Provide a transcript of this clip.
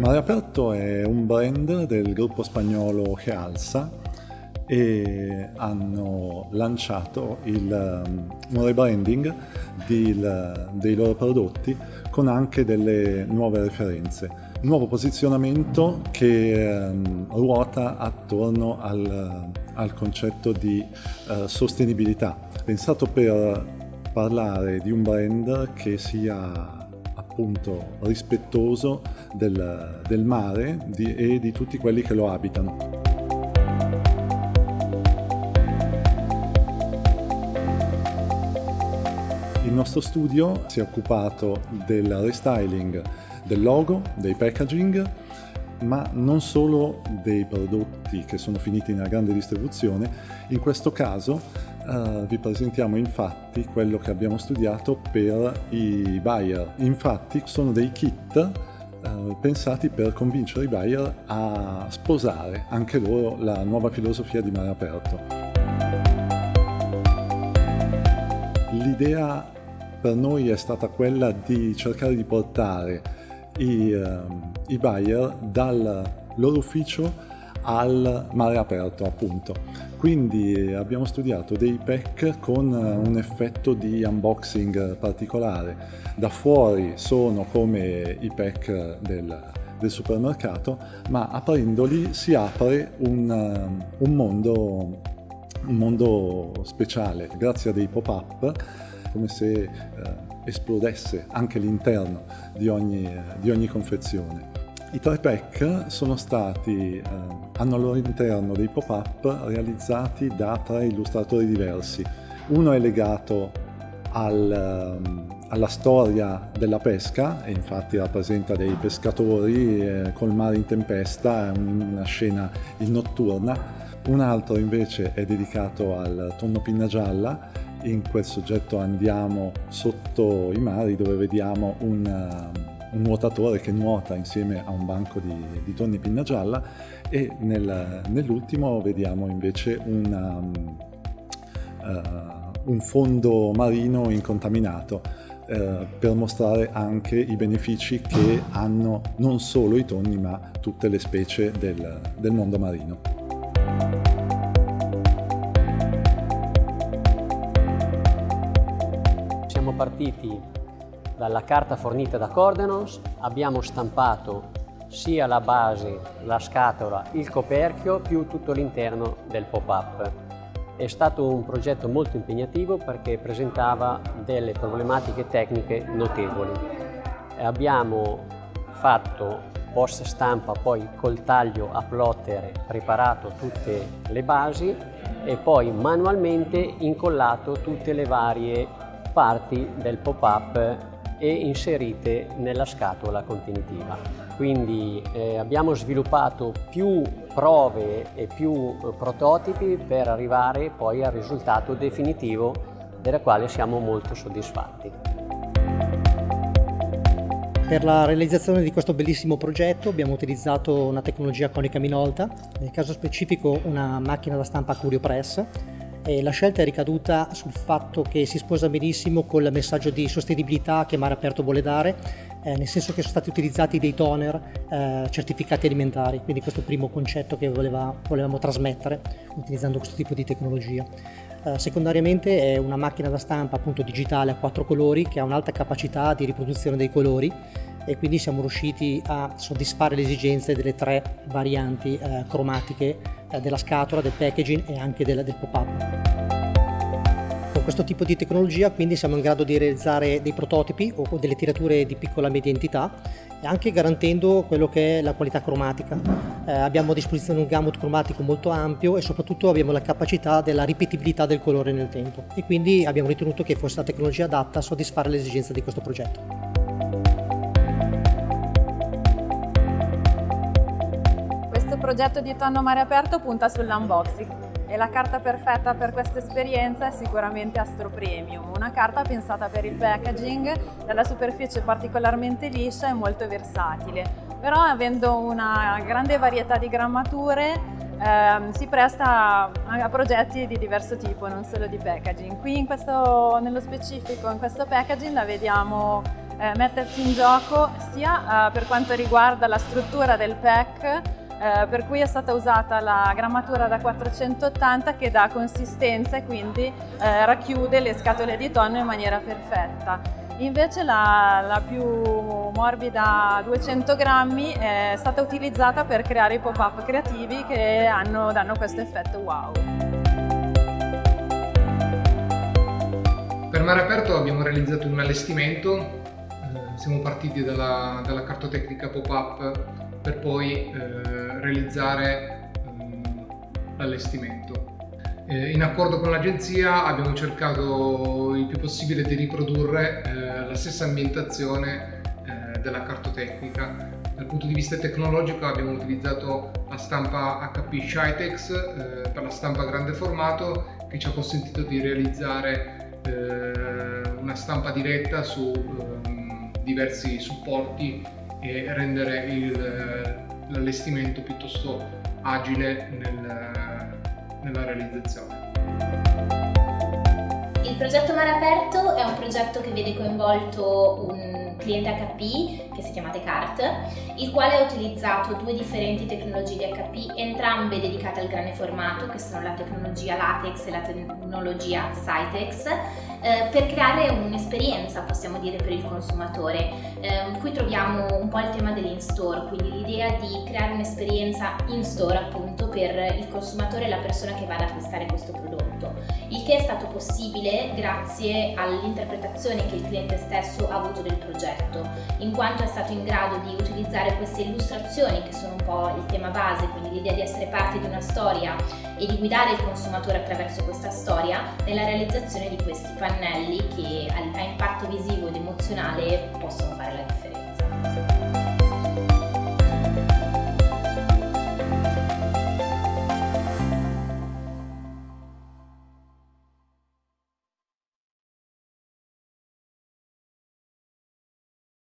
Mare Aperto è un brand del gruppo spagnolo Gealsa e hanno lanciato il, um, un rebranding di, dei loro prodotti con anche delle nuove referenze. Nuovo posizionamento che um, ruota attorno al, al concetto di uh, sostenibilità, pensato per parlare di un brand che sia appunto rispettoso del, del mare di, e di tutti quelli che lo abitano. Il nostro studio si è occupato del restyling del logo, dei packaging, ma non solo dei prodotti che sono finiti nella grande distribuzione. In questo caso uh, vi presentiamo infatti quello che abbiamo studiato per i buyer. Infatti sono dei kit uh, pensati per convincere i buyer a sposare anche loro la nuova filosofia di mare aperto. L'idea per noi è stata quella di cercare di portare i, uh, i buyer dal loro ufficio al mare aperto appunto quindi abbiamo studiato dei pack con un effetto di unboxing particolare da fuori sono come i pack del, del supermercato ma aprendoli si apre un, un, mondo, un mondo speciale grazie a dei pop-up come se eh, esplodesse anche l'interno di ogni, eh, di ogni confezione. I tre pack sono stati, eh, hanno al loro interno dei pop-up realizzati da tre illustratori diversi. Uno è legato al, um, alla storia della pesca e infatti rappresenta dei pescatori eh, col mare in tempesta, una scena notturna. Un altro invece è dedicato al tonno pinna gialla in quel soggetto andiamo sotto i mari dove vediamo un, uh, un nuotatore che nuota insieme a un banco di, di tonni pinna gialla e nel, nell'ultimo vediamo invece una, uh, un fondo marino incontaminato uh, per mostrare anche i benefici che hanno non solo i tonni ma tutte le specie del, del mondo marino. partiti dalla carta fornita da Cordenons, abbiamo stampato sia la base, la scatola, il coperchio più tutto l'interno del pop-up. È stato un progetto molto impegnativo perché presentava delle problematiche tecniche notevoli. Abbiamo fatto post stampa poi col taglio a plotter preparato tutte le basi e poi manualmente incollato tutte le varie parti del pop-up e inserite nella scatola contenitiva. Quindi eh, abbiamo sviluppato più prove e più eh, prototipi per arrivare poi al risultato definitivo della quale siamo molto soddisfatti. Per la realizzazione di questo bellissimo progetto abbiamo utilizzato una tecnologia conica minolta, nel caso specifico una macchina da stampa CurioPress e la scelta è ricaduta sul fatto che si sposa benissimo col messaggio di sostenibilità che Mare Aperto vuole dare, eh, nel senso che sono stati utilizzati dei toner eh, certificati alimentari, quindi questo è il primo concetto che voleva, volevamo trasmettere utilizzando questo tipo di tecnologia. Eh, secondariamente è una macchina da stampa appunto digitale a quattro colori che ha un'alta capacità di riproduzione dei colori e quindi siamo riusciti a soddisfare le esigenze delle tre varianti eh, cromatiche eh, della scatola, del packaging e anche del, del pop-up. Con questo tipo di tecnologia quindi siamo in grado di realizzare dei prototipi o delle tirature di piccola e media entità anche garantendo quello che è la qualità cromatica. Eh, abbiamo a disposizione un gamut cromatico molto ampio e soprattutto abbiamo la capacità della ripetibilità del colore nel tempo e quindi abbiamo ritenuto che fosse la tecnologia adatta a soddisfare le esigenze di questo progetto. Progetto di Tonno Mare Aperto punta sull'unboxing e la carta perfetta per questa esperienza è sicuramente Astro Premium, una carta pensata per il packaging, dalla superficie particolarmente liscia e molto versatile, però avendo una grande varietà di grammature ehm, si presta a progetti di diverso tipo, non solo di packaging. Qui questo, nello specifico in questo packaging la vediamo eh, mettersi in gioco sia eh, per quanto riguarda la struttura del pack, eh, per cui è stata usata la grammatura da 480 che dà consistenza e quindi eh, racchiude le scatole di tonno in maniera perfetta. Invece la, la, più morbida 200 grammi è stata utilizzata per creare i pop-up creativi che hanno, danno questo effetto wow. Per Mare Aperto abbiamo realizzato un allestimento, eh, siamo partiti dalla, dalla cartotecnica pop-up per poi eh, realizzare l'allestimento. Eh, in accordo con l'agenzia abbiamo cercato il più possibile di riprodurre eh, la stessa ambientazione eh, della cartotecnica. Dal punto di vista tecnologico abbiamo utilizzato la stampa HP Shytex eh, per la stampa grande formato che ci ha consentito di realizzare una stampa diretta su ehm, diversi supporti e rendere il, l'allestimento piuttosto agile nel nella realizzazione. Il progetto Mare Aperto è un progetto che vede coinvolto un cliente HP che si chiama Descartes, il quale ha utilizzato due differenti tecnologie di HP, entrambe dedicate al grande formato, che sono la tecnologia Latex e la tecnologia Cytex, eh, per creare un'esperienza, possiamo dire, per il consumatore. Eh, qui troviamo un po' il tema dell'in-store, quindi l'idea di creare un'esperienza in-store appunto per il consumatore e la persona che va ad acquistare questo prodotto. Il che è stato possibile grazie all'interpretazione che il cliente stesso ha avuto del progetto, in quanto è stato in grado di utilizzare queste illustrazioni che sono un po' il tema base, quindi l'idea di essere parte di una storia e di guidare il consumatore attraverso questa storia nella realizzazione di questi pannelli che a impatto visivo ed emozionale possono fare la differenza.